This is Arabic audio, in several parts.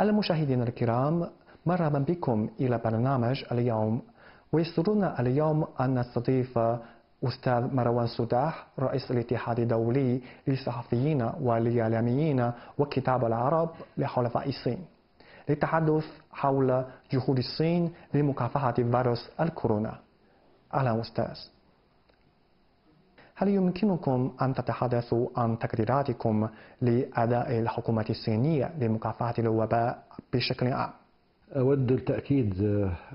المشاهدين الكرام مرحبا بكم إلى برنامج اليوم. ويسرنا اليوم أن نستضيف أستاذ مروان سداح رئيس الاتحاد الدولي للصحفيين والإعلاميين وكتاب العرب لحلفاء الصين. للتحدث حول جهود الصين لمكافحة فيروس الكورونا. أهلا أستاذ. هل يمكنكم أن تتحدثوا عن تقديراتكم لأداء الحكومة الصينية لمكافحة الوباء بشكل عام؟ أود التأكيد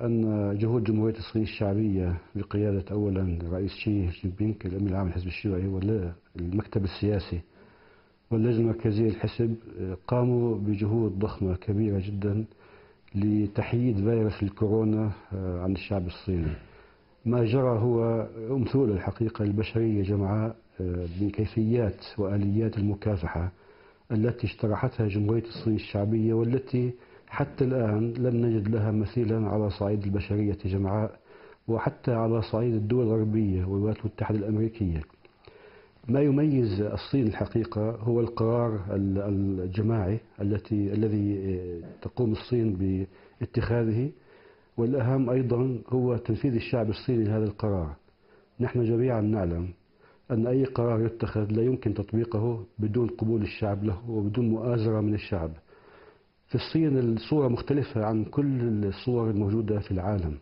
أن جهود جمهورية الصين الشعبية بقيادة أولا رئيس شي جين بينغ الأمين العام للحزب الشيوعي والمكتب السياسي واللجنة المركزية للحزب قاموا بجهود ضخمة كبيرة جدا لتحييد فيروس الكورونا عن الشعب الصيني ما جرى هو أمثول الحقيقة البشرية جمعاء من كيفيات وآليات المكافحة التي اجترحتها جمهورية الصين الشعبية والتي حتى الآن لم نجد لها مثيلا على صعيد البشرية جمعاء وحتى على صعيد الدول الغربية والولايات المتحدة الأمريكية. ما يميز الصين الحقيقة هو القرار الجماعي التي الذي تقوم الصين باتخاذه والأهم أيضا هو تنفيذ الشعب الصيني لهذا القرار. نحن جميعا نعلم أن أي قرار يتخذ لا يمكن تطبيقه بدون قبول الشعب له وبدون مؤازرة من الشعب. في الصين الصورة مختلفة عن كل الصور الموجودة في العالم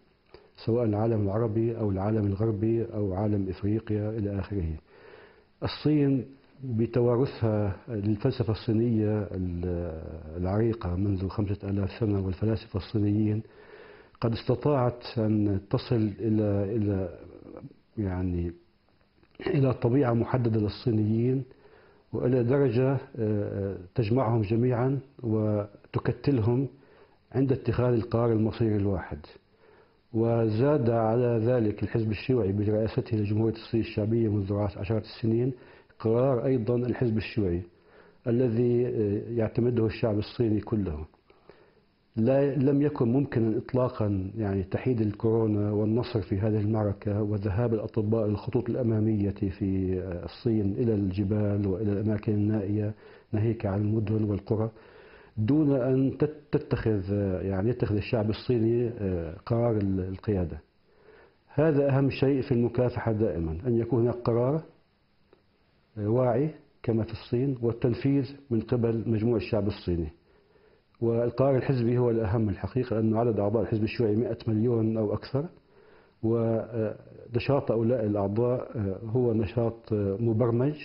سواء العالم العربي أو العالم الغربي أو عالم إفريقيا إلى آخره. الصين بتوارثها للفلسفة الصينية العريقة منذ خمسة آلاف سنة والفلاسفة الصينيين قد استطاعت أن تصل إلى إلى يعني إلى طبيعة محددة للصينيين وإلى درجة تجمعهم جميعا وتكتلهم عند اتخاذ القرار المصيري الواحد. وزاد على ذلك الحزب الشيوعي برئاسته لجمهورية الصين الشعبية منذ عشرات السنين قرار أيضا الحزب الشيوعي الذي يعتمده الشعب الصيني كله. لا لم يكن ممكنا اطلاقا يعني تحييد الكورونا والنصر في هذه المعركة وذهاب الأطباء الخطوط الأمامية في الصين إلى الجبال وإلى الأماكن النائية ناهيك عن المدن والقرى دون أن تتخذ يعني يتخذ الشعب الصيني قرار القيادة. هذا أهم شيء في المكافحة دائما أن يكون هناك قرار واعي كما في الصين والتنفيذ من قبل مجموع الشعب الصيني. والقرار الحزبي هو الأهم الحقيقة أن عدد أعضاء الحزب الشيوعي 100 مليون أو أكثر ونشاط هؤلاء الأعضاء هو نشاط مبرمج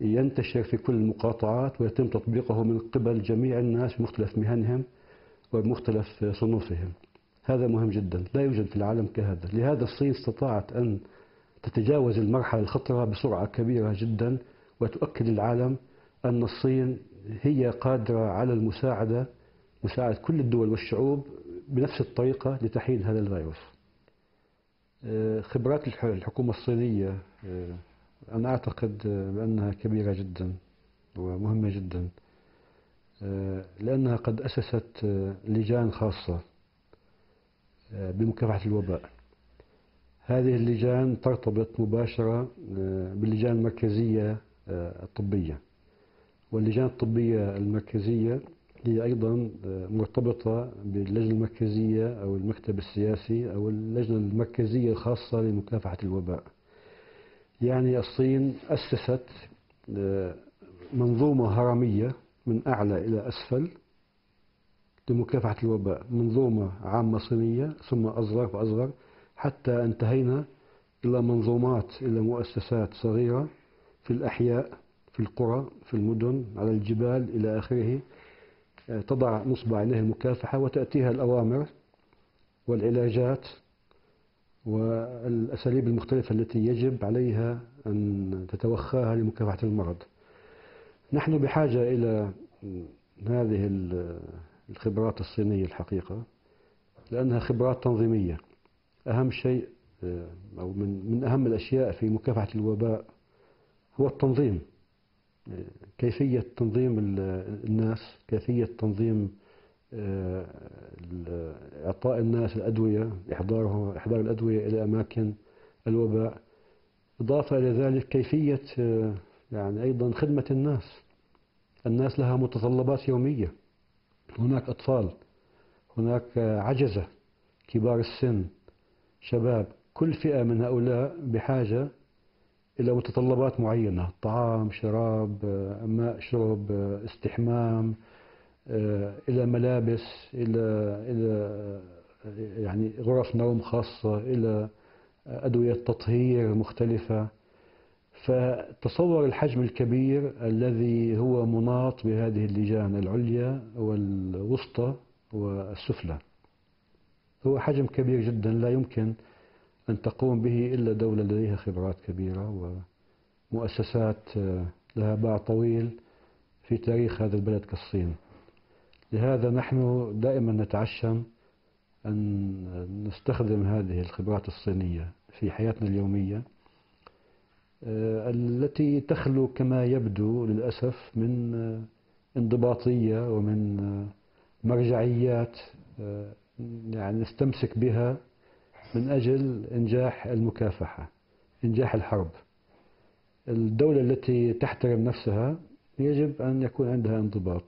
ينتشر في كل المقاطعات ويتم تطبيقه من قبل جميع الناس بمختلف مهنهم وبمختلف صنوفهم. هذا مهم جدا لا يوجد في العالم كهذا. لهذا الصين استطاعت أن تتجاوز المرحلة الخطرة بسرعة كبيرة جدا وتؤكد للعالم أن الصين هي قادرة على المساعدة مساعدة كل الدول والشعوب بنفس الطريقة لتحييد هذا الفيروس. خبرات الحكومة الصينية أنا أعتقد بأنها كبيرة جدا ومهمة جدا لأنها قد أسست لجان خاصة بمكافحة الوباء. هذه اللجان ترتبط مباشرة باللجان المركزية الطبية. واللجان الطبية المركزية هي أيضا مرتبطة باللجنة المركزية أو المكتب السياسي أو اللجنة المركزية الخاصة لمكافحة الوباء. يعني الصين أسست منظومة هرمية من أعلى إلى أسفل لمكافحة الوباء منظومة عامة صينية ثم أصغر فأصغر حتى انتهينا إلى منظومات إلى مؤسسات صغيرة في الأحياء في القرى في المدن على الجبال إلى آخره تضع نصب عينيه المكافحة وتأتيها الأوامر والعلاجات والأساليب المختلفة التي يجب عليها أن تتوخاها لمكافحة المرض. نحن بحاجة إلى هذه الخبرات الصينية الحقيقة لأنها خبرات تنظيمية. أهم شيء أو من من أهم الأشياء في مكافحة الوباء هو التنظيم. كيفية تنظيم الناس كيفية تنظيم إعطاء الناس الأدوية إحضارها إحضار الأدوية إلى أماكن الوباء. إضافة إلى ذلك كيفية يعني أيضا خدمة الناس. الناس لها متطلبات يومية. هناك أطفال هناك عجزة كبار السن شباب. كل فئة من هؤلاء بحاجة إلى متطلبات معينة طعام شراب ماء شرب استحمام إلى ملابس إلى إلى يعني غرف نوم خاصة إلى أدوية تطهير مختلفة. فتصور الحجم الكبير الذي هو مناط بهذه اللجان العليا والوسطى والسفلى. هو حجم كبير جدا لا يمكن أن تقوم به إلا دولة لديها خبرات كبيرة ومؤسسات لها باع طويل في تاريخ هذا البلد كالصين. لهذا نحن دائما نتعشم أن نستخدم هذه الخبرات الصينية في حياتنا اليومية آه، التي تخلو كما يبدو للأسف من آه، انضباطية ومن آه، مرجعيات يعني نستمسك بها من أجل إنجاح المكافحة إنجاح الحرب. الدولة التي تحترم نفسها يجب أن يكون عندها انضباط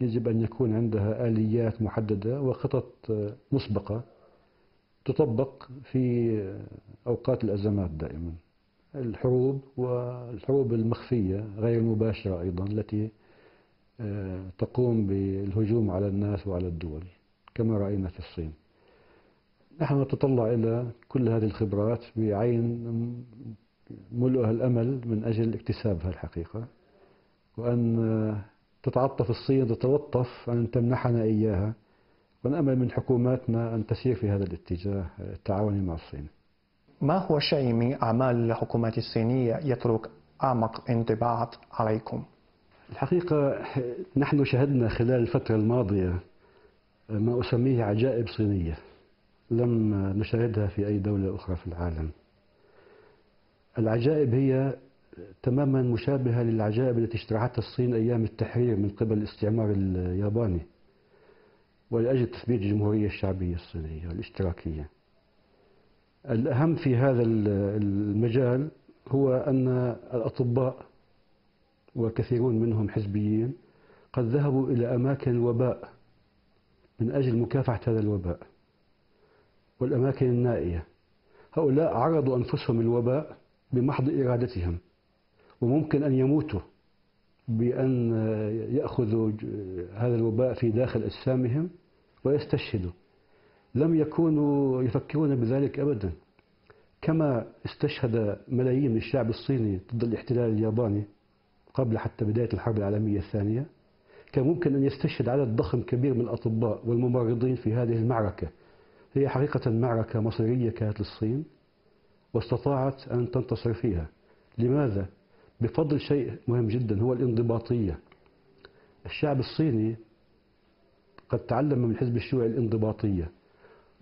يجب أن يكون عندها آليات محددة وخطط مسبقة تطبق في أوقات الأزمات دائما. الحروب والحروب المخفية غير المباشرة أيضا التي آه، تقوم بالهجوم على الناس وعلى الدول كما رأينا في الصين. نحن نتطلع إلى كل هذه الخبرات بعين ملؤها الأمل من أجل اكتسابها الحقيقة وأن تتعطف الصين تتوطف أن تمنحنا إياها ونأمل من حكوماتنا أن تسير في هذا الاتجاه التعاوني مع الصين ما هو شيء من أعمال الحكومة الصينية يترك أعمق انطباع عليكم؟ الحقيقة نحن شهدنا خلال الفترة الماضية ما أسميه عجائب صينية لم نشاهدها في أي دولة أخرى في العالم. العجائب هي تماما مشابهة للعجائب التي اجترحتها الصين أيام التحرير من قبل الاستعمار الياباني ولأجل تثبيت الجمهورية الشعبية الصينية الاشتراكية. الأهم في هذا المجال هو أن الأطباء وكثيرون منهم حزبيين قد ذهبوا إلى أماكن الوباء من أجل مكافحة هذا الوباء. والأماكن النائية. هؤلاء عرضوا أنفسهم الوباء بمحض إرادتهم وممكن أن يموتوا بأن يأخذوا هذا الوباء في داخل أجسامهم ويستشهدوا. لم يكونوا يفكرون بذلك أبدا. كما استشهد ملايين من الشعب الصيني ضد الاحتلال الياباني قبل حتى بداية الحرب العالمية الثانية كان ممكن أن يستشهد عدد ضخم كبير من الأطباء والممرضين في هذه المعركة. هي حقيقة معركة مصيرية كانت للصين واستطاعت أن تنتصر فيها. لماذا؟ بفضل شيء مهم جدا هو الانضباطية. الشعب الصيني قد تعلم من الحزب الشيوعي الانضباطية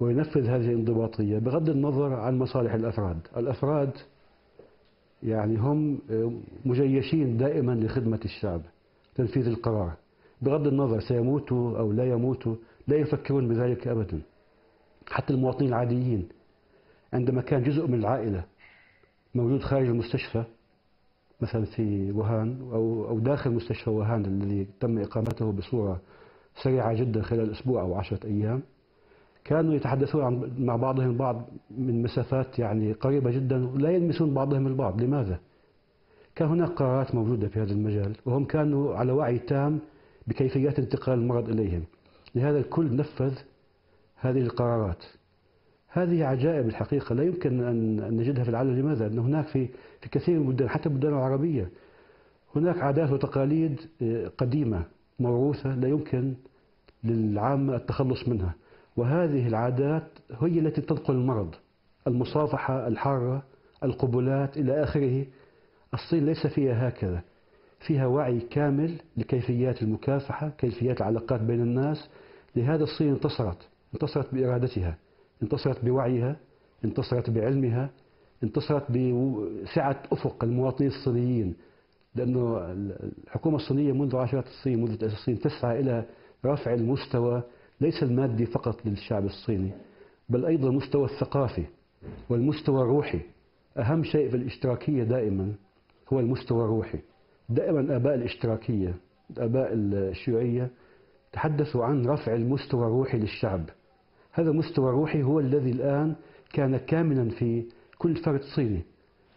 وينفذ هذه الانضباطية بغض النظر عن مصالح الأفراد. الأفراد يعني هم مجيشين دائما لخدمة الشعب تنفيذ القرار. بغض النظر سيموتوا أو لا يموتوا لا يفكرون بذلك أبدا. حتى المواطنين العاديين. عندما كان جزء من العائلة موجود خارج المستشفى مثلا في وهان أو أو داخل مستشفى وهان الذي تم إقامته بصورة سريعة جدا خلال أسبوع أو عشرة أيام كانوا يتحدثون مع بعضهم البعض من مسافات يعني قريبة جدا ولا يلمسون بعضهم البعض. لماذا؟ كان هناك قرارات موجودة في هذا المجال وهم كانوا على وعي تام بكيفيات انتقال المرض إليهم. لهذا الكل نفذ هذه القرارات. هذه عجائب الحقيقة. لا يمكن أن نجدها في العالم. لماذا؟ أن هناك في في كثير من البلدان حتى البلدان العربية هناك عادات وتقاليد آه، قديمة موروثة لا يمكن للعامة التخلص منها. وهذه العادات هي التي تنقل المرض المصافحة الحارة القبلات إلى آخره. الصين ليس فيها هكذا. فيها وعي كامل لكيفيات المكافحة كيفيات العلاقات بين الناس. لهذا الصين انتصرت. انتصرت بإرادتها انتصرت بوعيها انتصرت بعلمها انتصرت بسعة أفق المواطنين الصينيين لأنه الحكومة الصينية منذ عشرات السنين منذ الصين تسعى إلى رفع المستوى ليس المادي فقط للشعب الصيني بل أيضا المستوى الثقافي والمستوى الروحي. أهم شيء في الاشتراكية دائما هو المستوى الروحي. دائما آباء الاشتراكية آباء الشيوعية تحدثوا عن رفع المستوى الروحي للشعب. هذا المستوى الروحي هو الذي الآن كان كامنا في كل فرد صيني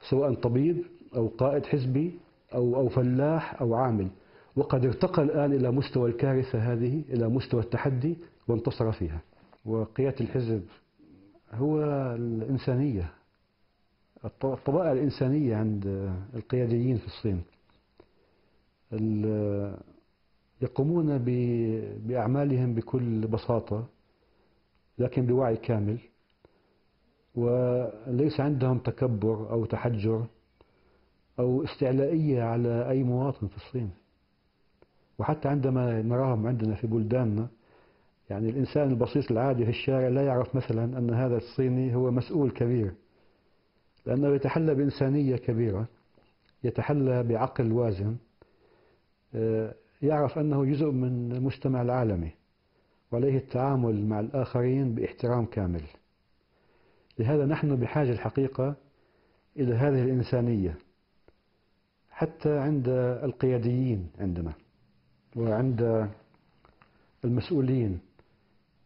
سواء طبيب أو قائد حزبي أو أو فلاح أو عامل. وقد ارتقى الآن إلى مستوى الكارثة هذه إلى مستوى التحدي وانتصر فيها. وقيادة الحزب هو الإنسانية الطبائع الإنسانية عند القياديين في الصين. يقومون بأعمالهم بكل بساطة. لكن بوعي كامل وليس عندهم تكبر أو تحجر أو استعلائية على أي مواطن في الصين. وحتى عندما نراهم عندنا في بلداننا يعني الإنسان البسيط العادي في الشارع لا يعرف مثلا أن هذا الصيني هو مسؤول كبير لأنه يتحلى بإنسانية كبيرة يتحلى بعقل وازن آه، يعرف أنه جزء من المجتمع العالمي. وعليه التعامل مع الآخرين باحترام كامل. لهذا نحن بحاجة الحقيقة إلى هذه الإنسانية حتى عند القياديين عندنا وعند المسؤولين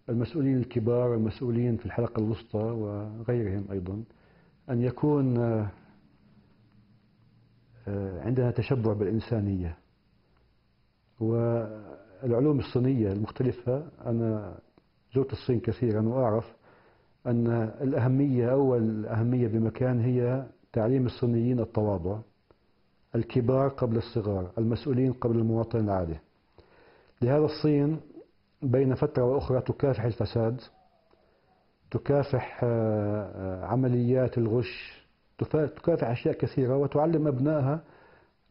المسؤولين الكبار والمسؤولين في الحلقة الوسطى وغيرهم أيضا أن يكون آه، عندنا تشبع بالإنسانية. والعلوم الصينية المختلفة أنا زرت الصين كثيرا وأعرف أن الأهمية أول أهمية بمكان هي تعليم الصينيين التواضع الكبار قبل الصغار المسؤولين قبل المواطن العادي. لهذا الصين بين فترة وأخرى تكافح الفساد تكافح آه، آه، عمليات الغش تكافح أشياء كثيرة وتعلم أبنائها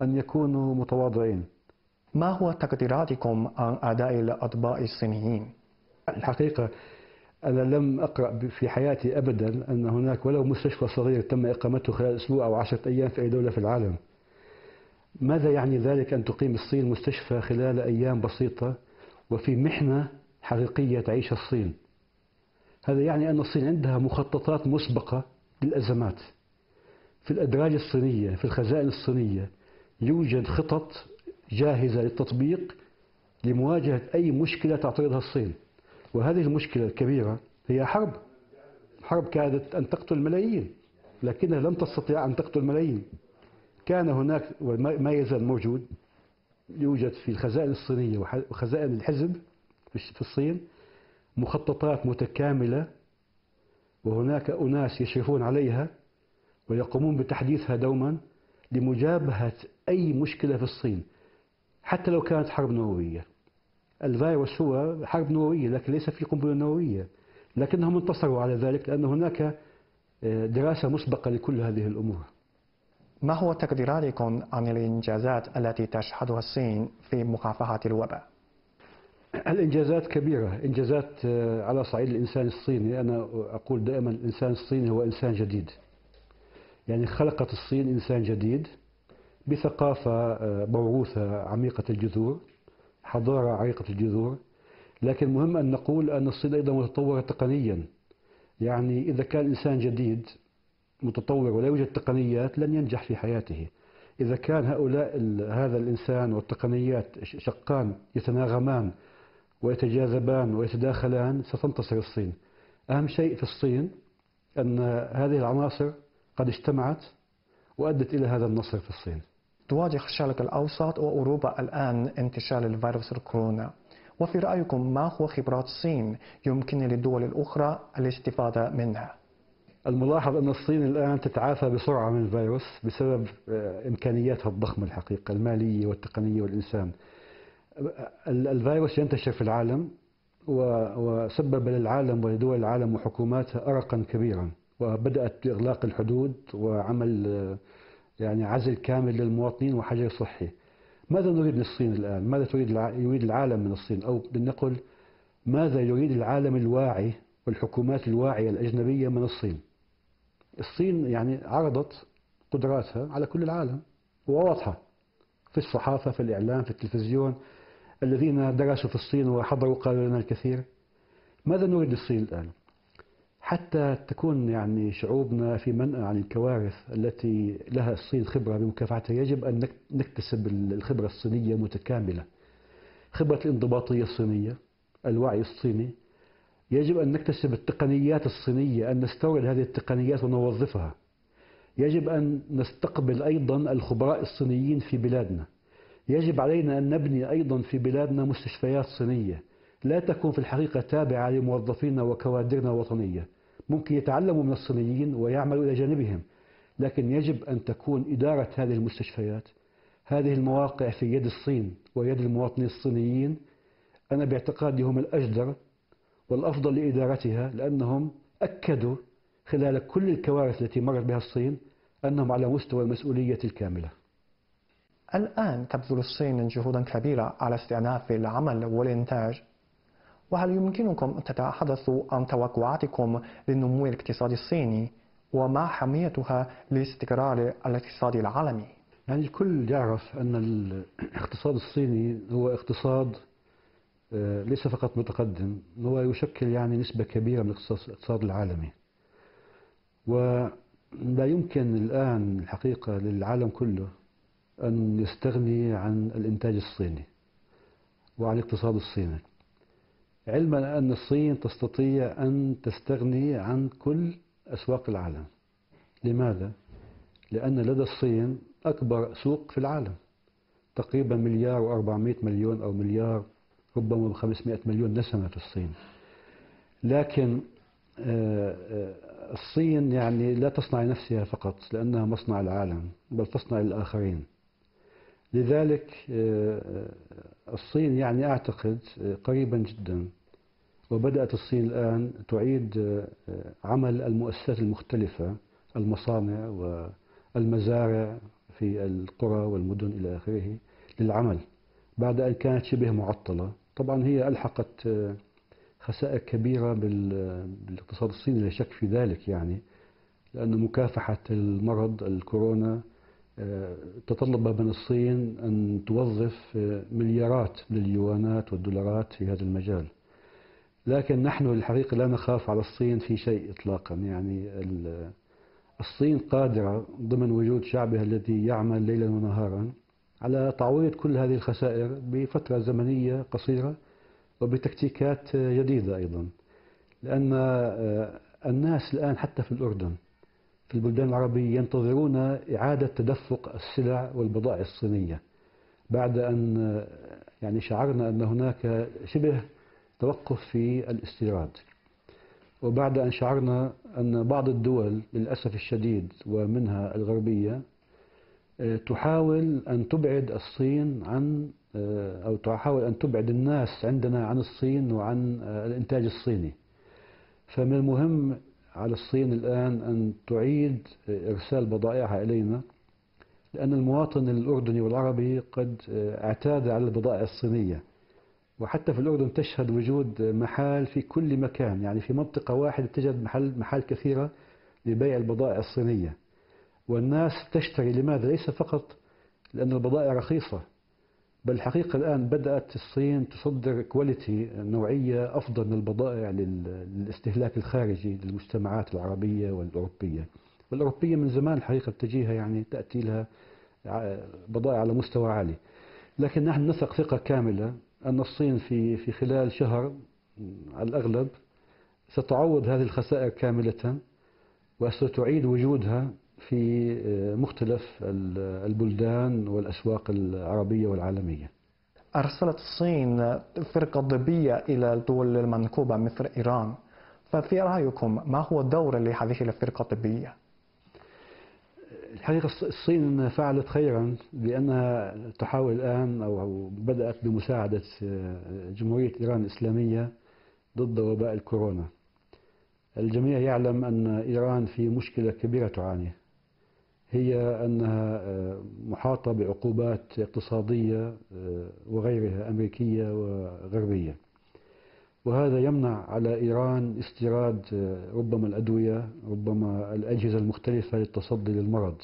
أن يكونوا متواضعين. ما هو تقديراتكم عن أداء الأطباء الصينيين؟ الحقيقة أنا لم أقرأ في حياتي أبدا أن هناك ولو مستشفى صغير تم إقامته خلال أسبوع أو عشرة أيام في أي دولة في العالم. ماذا يعني ذلك أن تقيم الصين مستشفى خلال أيام بسيطة وفي محنة حقيقية تعيشها الصين؟ هذا يعني أن الصين عندها مخططات مسبقة للأزمات. في الأدراج الصينية في الخزائن الصينية يوجد خطط جاهزة للتطبيق لمواجهة أي مشكلة تعترضها الصين. وهذه المشكلة الكبيرة هي حرب. حرب كادت أن تقتل ملايين لكنها لم تستطيع أن تقتل ملايين كان هناك وما يزال موجود يوجد في الخزائن الصينية وخزائن الحزب في الصين مخططات متكاملة وهناك أناس يشرفون عليها ويقومون بتحديثها دوما لمجابهة أي مشكلة في الصين. حتى لو كانت حرب نووية. الفيروس هو حرب نووية لكن ليس في قنبلة نووية. لكنهم انتصروا على ذلك لأن هناك آه، دراسة مسبقة لكل هذه الأمور. ما هو تقديراتكم عن الإنجازات التي تشهدها الصين في مكافحة الوباء؟ الإنجازات كبيرة. إنجازات آه، على صعيد الإنسان الصيني. أنا أقول دائما الإنسان الصيني هو إنسان جديد. يعني خلقت الصين إنسان جديد. بثقافة آه، موروثة عميقة الجذور حضارة عريقة الجذور. لكن مهم أن نقول أن الصين أيضا متطورة تقنيا. يعني إذا كان إنسان جديد متطور ولا يوجد تقنيات لن ينجح في حياته. إذا كان هؤلاء هذا الإنسان والتقنيات شقان يتناغمان ويتجاذبان ويتداخلان ستنتصر الصين. أهم شيء في الصين أن هذه العناصر قد اجتمعت وأدت إلى هذا النصر في الصين. تواجه الشرق الأوسط وأوروبا الآن انتشار الفيروس الكورونا وفي رأيكم ما هو خبرات الصين يمكن للدول الأخرى الاستفادة منها؟ الملاحظ أن الصين الآن تتعافى بسرعة من الفيروس بسبب آه، إمكانياتها الضخمة الحقيقة المالية والتقنية والإنسان الفيروس ينتشر في العالم وسبب للعالم ولدول العالم وحكوماتها أرقا كبيرا وبدأت بإغلاق الحدود وعمل آه، يعني عزل كامل للمواطنين وحجر صحي ماذا نريد من الصين الآن؟ ماذا تريد يريد العالم من الصين؟ أو لنقل ماذا يريد العالم الواعي والحكومات الواعية الأجنبية من الصين؟ الصين يعني عرضت قدراتها على كل العالم وواضحة في الصحافة في الإعلام في التلفزيون الذين درسوا في الصين وحضروا قالوا لنا الكثير. ماذا نريد الصين الآن؟ حتى تكون يعني شعوبنا في منأى عن الكوارث التي لها الصين خبرة بمكافحتها. يجب أن نكتسب الخبرة الصينية متكاملة. خبرة الانضباطية الصينية الوعي الصيني. يجب أن نكتسب التقنيات الصينية أن نستورد هذه التقنيات ونوظفها. يجب أن نستقبل أيضا الخبراء الصينيين في بلادنا. يجب علينا أن نبني أيضا في بلادنا مستشفيات صينية. لا تكون في الحقيقة تابعة لموظفينا وكوادرنا الوطنية. ممكن يتعلموا من الصينيين ويعملوا إلى جانبهم لكن يجب أن تكون إدارة هذه المستشفيات. هذه المواقع في يد الصين ويد المواطنين الصينيين. أنا باعتقادي هم الأجدر والأفضل لإدارتها لأنهم أكدوا خلال كل الكوارث التي مرت بها الصين أنهم على مستوى المسؤولية الكاملة. الآن تبذل الصين جهودا كبيرة على استئناف العمل والإنتاج. وهل يمكنكم أن تتحدثوا عن توقعاتكم للنمو الاقتصادي الصيني وما حميتها لاستقرار الاقتصاد العالمي؟ يعني الكل يعرف أن الاقتصاد الصيني هو اقتصاد آه، ليس فقط متقدم هو يشكل يعني نسبة كبيرة من الاقتصاد العالمي ولا يمكن الآن الحقيقة للعالم كله أن يستغني عن الإنتاج الصيني وعن الاقتصاد الصيني علما أن الصين تستطيع أن تستغني عن كل أسواق العالم. لماذا؟ لأن لدى الصين أكبر سوق في العالم. تقريبا مليار و400 مليون أو مليار ربما 500 مليون نسمة في الصين. لكن آه، آه، الصين يعني لا تصنع لنفسها فقط لأنها مصنع العالم بل تصنع للآخرين. لذلك آه، الصين يعني أعتقد قريبا جدا وبدأت الصين الآن تعيد عمل المؤسسات المختلفة المصانع والمزارع في القرى والمدن إلى آخره للعمل بعد أن كانت شبه معطلة. طبعا هي ألحقت خسائر كبيرة بالاقتصاد الصيني لا شك في ذلك يعني لأن مكافحة المرض الكورونا آه، تطلب من الصين أن توظف مليارات من اليوانات والدولارات في هذا المجال. لكن نحن الحقيقة لا نخاف على الصين في شيء إطلاقا. يعني الصين قادرة ضمن وجود شعبها الذي يعمل ليلا ونهارا على تعويض كل هذه الخسائر بفترة زمنية قصيرة وبتكتيكات جديدة أيضا. لأن آه، الناس الآن حتى في الأردن في البلدان العربية ينتظرون إعادة تدفق السلع والبضائع الصينية. بعد أن يعني شعرنا أن هناك شبه توقف في الاستيراد. وبعد أن شعرنا أن بعض الدول للأسف الشديد ومنها الغربية آه، تحاول أن تبعد الصين عن آه، أو تحاول أن تبعد الناس عندنا عن الصين وعن آه، الإنتاج الصيني. فمن المهم على الصين الآن أن تعيد إرسال بضائعها إلينا لأن المواطن الأردني والعربي قد اعتاد على البضائع الصينية. وحتى في الأردن تشهد وجود محال في كل مكان يعني في منطقة واحدة تجد محل محال كثيرة لبيع البضائع الصينية. والناس تشتري لماذا؟ ليس فقط لأن البضائع رخيصة. بل الحقيقة الآن بدأت الصين تصدر كواليتي نوعية أفضل من البضائع للاستهلاك الخارجي للمجتمعات العربية والأوروبية. والأوروبية من زمان الحقيقة تجيها يعني تأتي لها بضائع على مستوى عالي. لكن نحن نثق ثقة كاملة أن الصين في في خلال شهر على الأغلب ستعوض هذه الخسائر كاملة وستعيد وجودها في آه، مختلف البلدان والأسواق العربية والعالمية. أرسلت الصين فرقة طبية إلى الدول المنكوبة مثل إيران. ففي رأيكم ما هو الدور لهذه الفرقة الطبية؟ الحقيقة الصين فعلت خيرا بأنها تحاول الآن أو بدأت بمساعدة آه، جمهورية إيران الإسلامية ضد وباء الكورونا. الجميع يعلم أن إيران في مشكلة كبيرة تعاني. هي أنها آه، محاطة بعقوبات اقتصادية آه، وغيرها أمريكية وغربية. وهذا يمنع على إيران استيراد آه، ربما الأدوية ربما الأجهزة المختلفة للتصدي للمرض.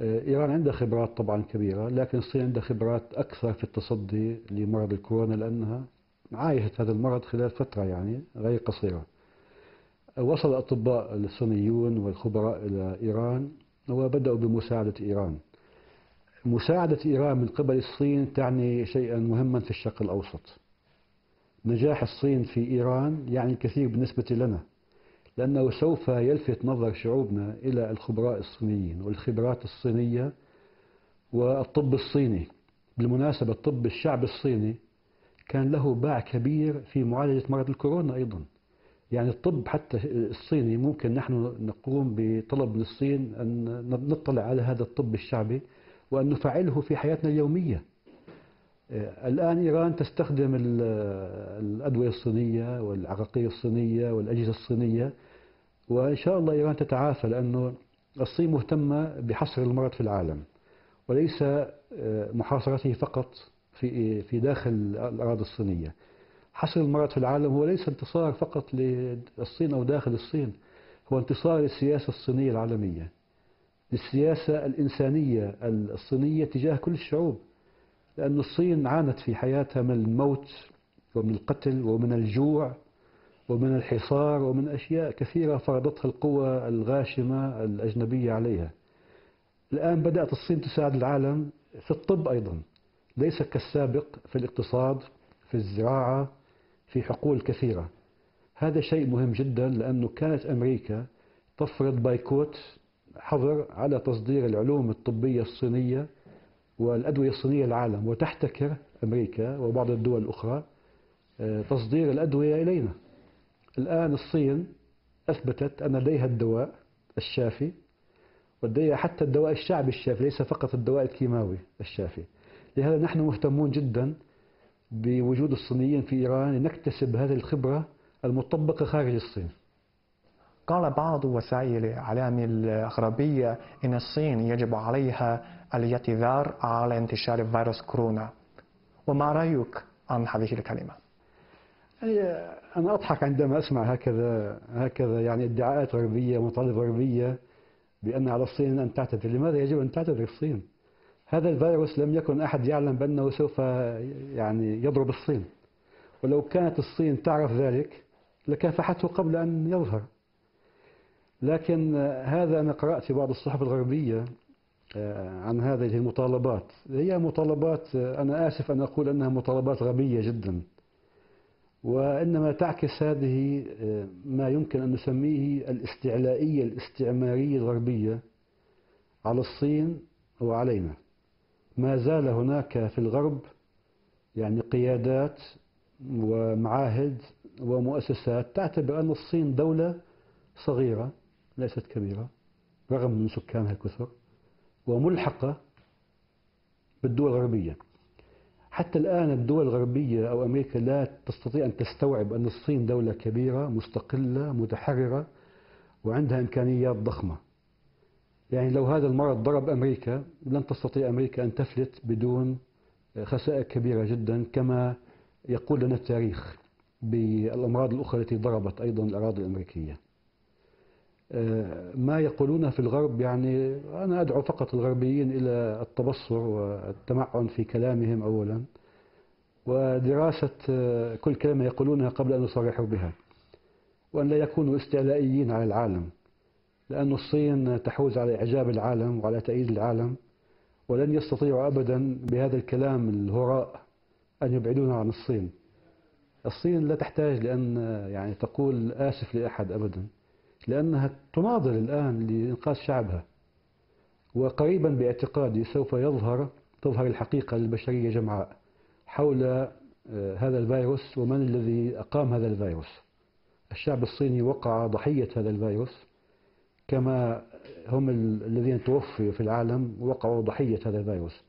إيران عندها خبرات طبعا كبيرة لكن الصين عندها خبرات أكثر في التصدي لمرض الكورونا لأنها عايشت هذا المرض خلال فترة يعني غير قصيرة. وصل الأطباء الصينيون والخبراء إلى إيران وبدأوا بمساعدة إيران. مساعدة إيران من قبل الصين تعني شيئا مهما في الشرق الأوسط. نجاح الصين في إيران يعني الكثير بالنسبة لنا لأنه سوف يلفت نظر شعوبنا إلى الخبراء الصينيين والخبرات الصينية والطب الصيني. بالمناسبة الطب الشعب الصيني كان له باع كبير في معالجة مرض الكورونا أيضا. يعني الطب حتى الصيني ممكن نحن نقوم بطلب من الصين أن نطلع على هذا الطب الشعبي وأن نفعله في حياتنا اليومية. الآن إيران تستخدم الأدوية الصينية والعقاقير الصينية والأجهزة الصينية وإن شاء الله إيران تتعافى لأنه الصين مهتمة بحصر المرض في العالم وليس محاصرته فقط في في داخل الأراضي الصينية. حصر المرض في العالم هو ليس انتصار فقط للصين أو داخل الصين هو انتصار للسياسة الصينية العالمية للسياسة الإنسانية الصينية تجاه كل الشعوب لأن الصين عانت في حياتها من الموت ومن القتل ومن الجوع ومن الحصار ومن أشياء كثيرة فرضتها القوى الغاشمة الأجنبية عليها. الآن بدأت الصين تساعد العالم في الطب أيضا ليس كالسابق في الاقتصاد في الزراعة في حقول كثيرة. هذا شيء مهم جدا لأنه كانت أمريكا تفرض بايكوت حظر على تصدير العلوم الطبية الصينية والأدوية الصينية للعالم وتحتكر أمريكا وبعض الدول الأخرى تصدير الأدوية إلينا. الآن الصين أثبتت أن لديها الدواء الشافي ولديها حتى الدواء الشعبي الشافي ليس فقط الدواء الكيماوي الشافي. لهذا نحن مهتمون جدا بوجود الصينيين في إيران لنكتسب هذه الخبرة المطبقة خارج الصين قال بعض وسائل الإعلام الغربية إن الصين يجب عليها الاعتذار على انتشار فيروس كورونا وما رأيك عن هذه الكلمة؟ أنا أضحك عندما أسمع هكذا هكذا يعني ادعاءات غربية ومطالب غربية بأن على الصين أن تعتذر، لماذا يجب أن تعتذر الصين؟ هذا الفيروس لم يكن أحد يعلم بأنه سوف يعني يضرب الصين. ولو كانت الصين تعرف ذلك لكافحته قبل أن يظهر. لكن هذا أنا قرأت في بعض الصحف الغربية عن هذه المطالبات. هي مطالبات أنا آسف أن أقول أنها مطالبات غبية جدا. وإنما تعكس هذه ما يمكن أن نسميه الاستعلائية الاستعمارية الغربية على الصين وعلينا. ما زال هناك في الغرب يعني قيادات ومعاهد ومؤسسات تعتبر أن الصين دولة صغيرة ليست كبيرة رغم من سكانها الكثر وملحقة بالدول الغربية. حتى الآن الدول الغربية أو أمريكا لا تستطيع أن تستوعب أن الصين دولة كبيرة مستقلة متحررة وعندها إمكانيات ضخمة. يعني لو هذا المرض ضرب أمريكا لن تستطيع أمريكا أن تفلت بدون خسائر كبيرة جدا كما يقول لنا التاريخ بالأمراض الأخرى التي ضربت أيضا الأراضي الأمريكية. ما يقولونه في الغرب يعني أنا أدعو فقط الغربيين إلى التبصر والتمعن في كلامهم أولا. ودراسة كل كلمة يقولونها قبل أن يصرحوا بها. وأن لا يكونوا استعلائيين على العالم. لأن الصين تحوز على إعجاب العالم وعلى تأييد العالم ولن يستطيعوا أبدا بهذا الكلام الهراء أن يبعدونا عن الصين. الصين لا تحتاج لأن يعني تقول آسف لأحد أبدا لأنها تناضل الآن لإنقاذ شعبها. وقريبا باعتقادي سوف يظهر تظهر الحقيقة للبشرية جمعاء حول هذا الفيروس ومن الذي أقام هذا الفيروس. الشعب الصيني وقع ضحية هذا الفيروس. كما هم الذين توفوا في العالم وقعوا ضحية هذا الفيروس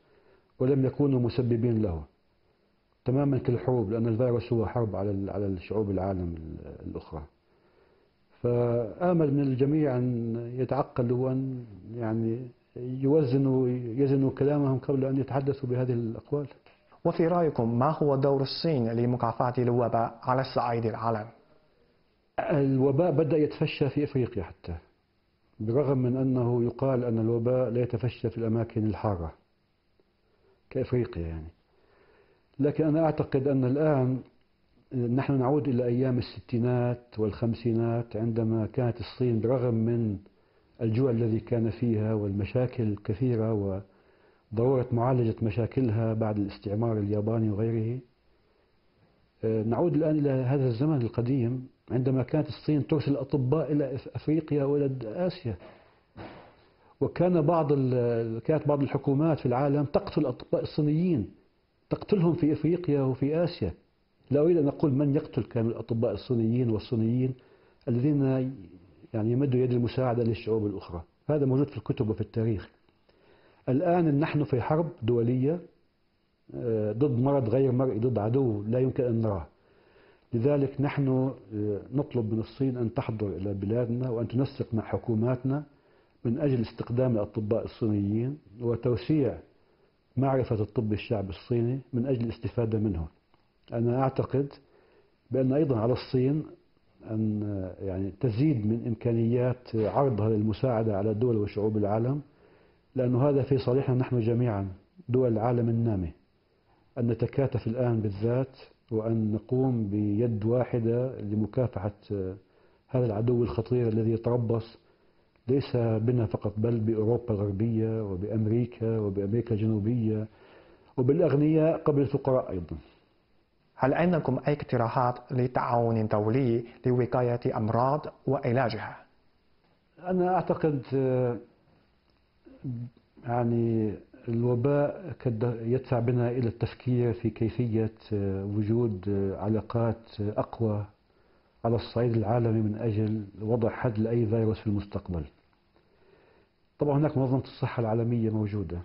ولم يكونوا مسببين له. تماما كالحروب لأن الفيروس هو حرب على على الشعوب العالم الأخرى. فآمل من الجميع أن يتعقلوا وأن يعني يوزنوا يزنوا كلامهم قبل أن يتحدثوا بهذه الأقوال. وفي رأيكم ما هو دور الصين لمكافحة الوباء على صعيد العالم؟ الوباء بدأ يتفشى في إفريقيا حتى. بالرغم من أنه يقال أن الوباء لا يتفشى في الأماكن الحارة كإفريقيا يعني. لكن أنا أعتقد أن الآن نحن نعود إلى أيام الستينات والخمسينات عندما كانت الصين برغم من الجوع الذي كان فيها والمشاكل الكثيرة ضرورة معالجة مشاكلها بعد الاستعمار الياباني وغيره آه، نعود الآن إلى هذا الزمن القديم عندما كانت الصين ترسل أطباء إلى أفريقيا وإلى آسيا. وكان بعض كانت بعض الحكومات في العالم تقتل الأطباء الصينيين تقتلهم في أفريقيا وفي آسيا. لا أريد أن أقول من يقتل كان الأطباء الصينيين والصينيين الذين يعني يمدوا يد المساعدة للشعوب الأخرى. هذا موجود في الكتب وفي التاريخ. الآن نحن في حرب دولية آه، ضد مرض غير مرئي ضد عدو لا يمكن أن نراه. لذلك نحن آه، نطلب من الصين أن تحضر إلى بلادنا وأن تنسق مع حكوماتنا من أجل استخدام الأطباء الصينيين وتوسيع معرفة الطب الشعبي الصيني من أجل الاستفادة منه. أنا أعتقد بأن أيضا على الصين أن يعني تزيد من إمكانيات عرضها للمساعدة على دول وشعوب العالم لأن هذا في صالحنا نحن جميعا دول العالم النامي. أن نتكاتف الآن بالذات وأن نقوم بيد واحدة لمكافحة هذا العدو الخطير الذي يتربص ليس بنا فقط بل بأوروبا الغربية وبأمريكا وبأمريكا الجنوبية وبالأغنياء قبل الفقراء أيضا هل عندكم أي اقتراحات لتعاون دولي لوقاية أمراض وعلاجها؟ أنا أعتقد يعني الوباء يدفع بنا إلى التفكير في كيفية وجود علاقات أقوى على الصعيد العالمي من أجل وضع حد لأي فيروس في المستقبل. طبعا هناك منظمة الصحة العالمية موجودة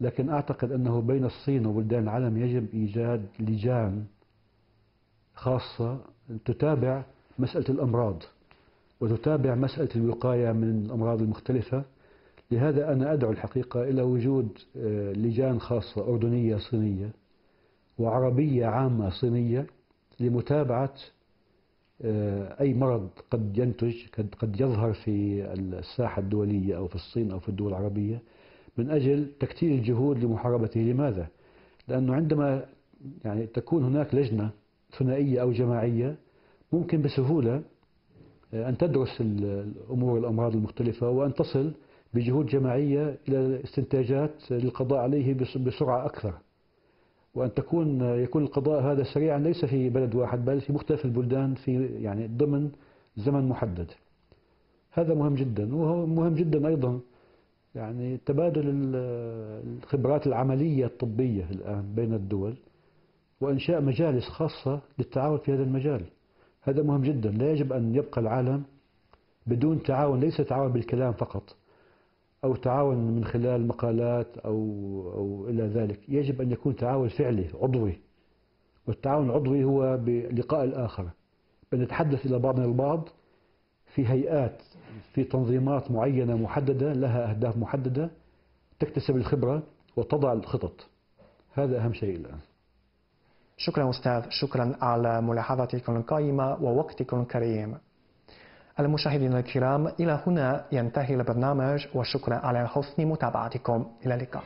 لكن أعتقد أنه بين الصين وبلدان العالم يجب إيجاد لجان خاصة تتابع مسألة الأمراض وتتابع مسألة الوقاية من الأمراض المختلفة. لهذا أنا أدعو الحقيقة إلى وجود آه، لجان خاصة أردنية صينية وعربية عامة صينية لمتابعة آه، أي مرض قد ينتج قد يظهر في الساحة الدولية أو في الصين أو في الدول العربية من أجل تكثير الجهود لمحاربته لماذا؟ لأنه عندما يعني تكون هناك لجنة ثنائية أو جماعية ممكن بسهولة آه، أن تدرس الأمور الأمراض المختلفة وأن تصل بجهود جماعية إلى استنتاجات للقضاء عليه بسرعة أكثر. وأن تكون يكون القضاء هذا سريعا ليس في بلد واحد بل في مختلف البلدان في يعني ضمن زمن محدد. هذا مهم جدا وهو مهم جدا أيضا. يعني تبادل الخبرات العملية الطبية الآن بين الدول وإنشاء مجالس خاصة للتعاون في هذا المجال. هذا مهم جدا لا يجب أن يبقى العالم بدون تعاون ليس تعاون بالكلام فقط. أو تعاون من خلال مقالات أو, أو إلى ذلك. يجب أن يكون تعاون فعلي عضوي. والتعاون العضوي هو بلقاء الآخر. بأن نتحدث إلى بعضنا البعض في هيئات في تنظيمات معينة محددة لها أهداف محددة تكتسب الخبرة وتضع الخطط. هذا أهم شيء الآن. شكرا أستاذ شكرا على ملاحظتكم القائمة ووقتكم الكريم. المشاهدين الكرام إلى هنا ينتهي البرنامج وشكرا على حسن متابعتكم. إلى اللقاء.